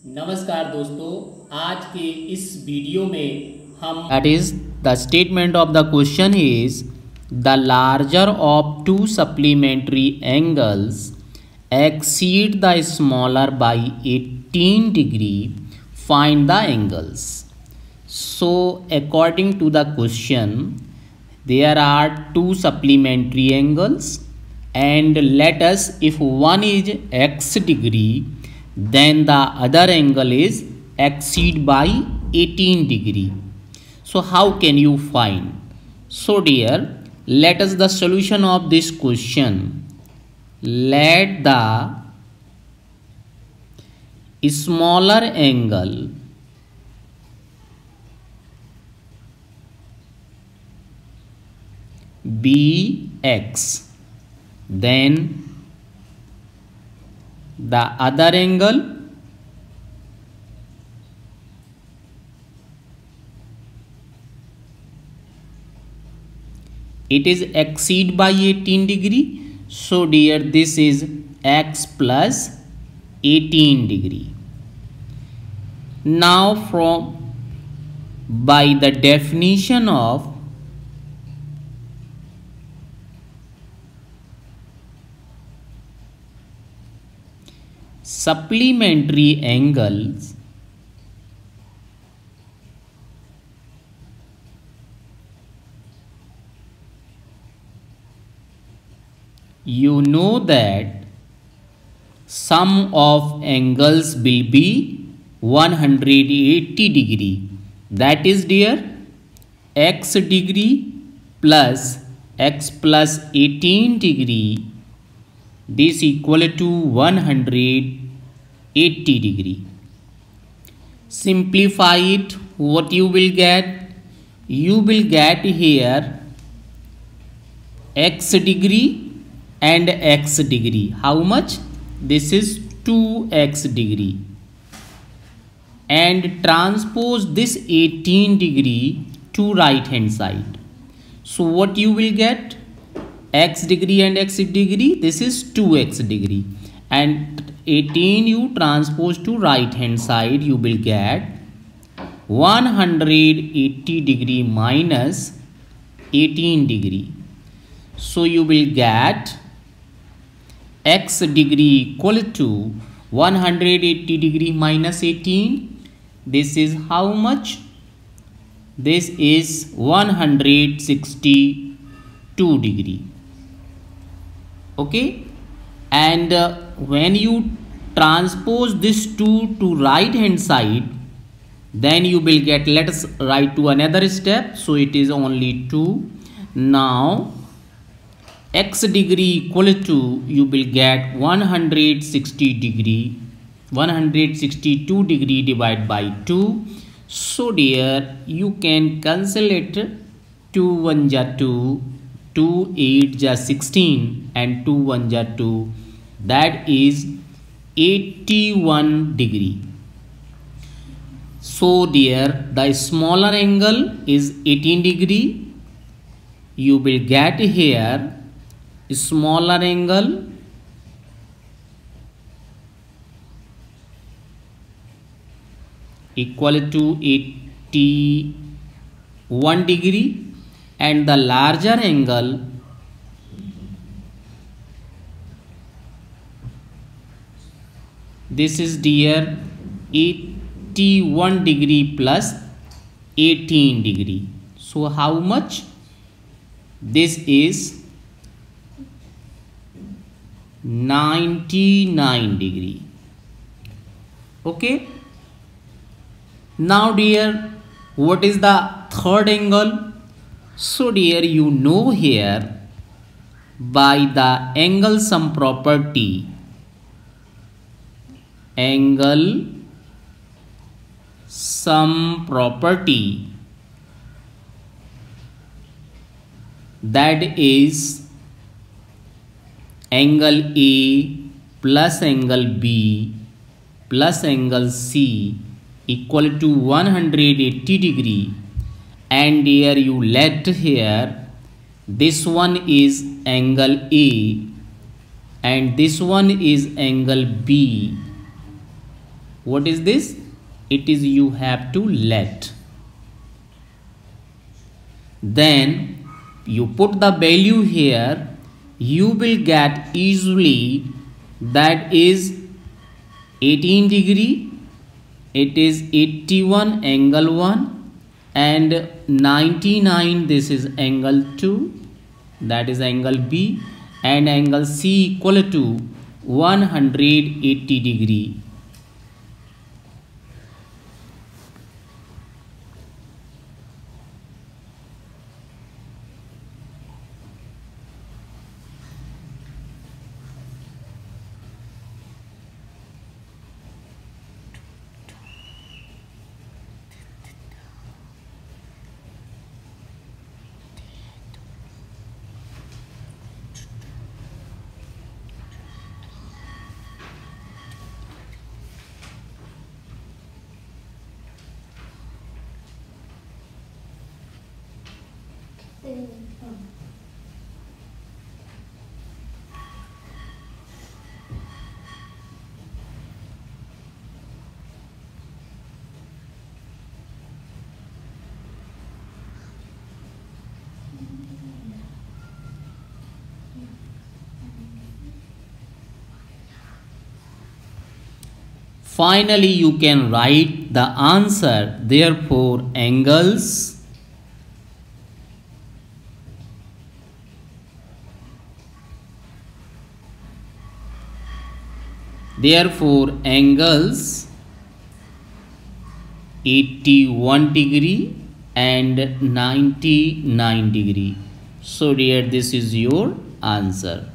नमस्कार दोस्तों, आज के इस वीडियो में हम that is the statement of the question is the larger of two supplementary angles exceed the smaller by 18 degree find the angles so according to the question there are two supplementary angles and let's if one is x degree then the other angle is exceed by 18 degree. So how can you find? So dear let us the solution of this question. Let the smaller angle be x. Then the other angle? It is exceed by 18 degree. So dear this is x plus 18 degree. Now from by the definition of supplementary angles you know that sum of angles will be 180 degree. That is dear x degree plus x plus 18 degree this equal to 180 degree. Simplify it. What you will get? You will get here x degree and x degree. How much? This is 2x degree. And transpose this 18 degree to right hand side. So what you will get? X degree and x degree. This is 2x degree. And 18 you transpose to right hand side you will get 180 degree minus 18 degree. So you will get x degree equal to 180 degree minus 18 this is how much? This is 162 degree. Okay and uh, when you transpose this 2 to right hand side then you will get let us write to another step. So it is only 2 now x degree equal to you will get 160 degree 162 degree divided by 2 so dear you can cancel it 2 1 ja 2 2 8 ja 16 and 2 1 ja 2 that is 81 degree. So dear the smaller angle is 18 degree. You will get here smaller angle equal to 81 degree and the larger angle this is dear 81 degree plus 18 degree. So how much? This is 99 degree. Okay? Now dear what is the third angle? So dear you know here by the angle sum property angle sum property that is angle A plus angle B plus angle C equal to 180 degree. And here you let here this one is angle A and this one is angle B what is this? It is you have to let. Then you put the value here. You will get easily that is 18 degree it is 81 angle 1 and 99 this is angle 2 that is angle B and angle C equal to 180 degree Finally, you can write the answer. Therefore, angles Therefore, angles 81 degree and 99 degree. So, dear, this is your answer.